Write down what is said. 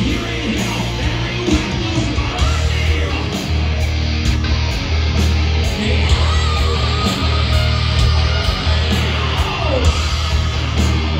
You.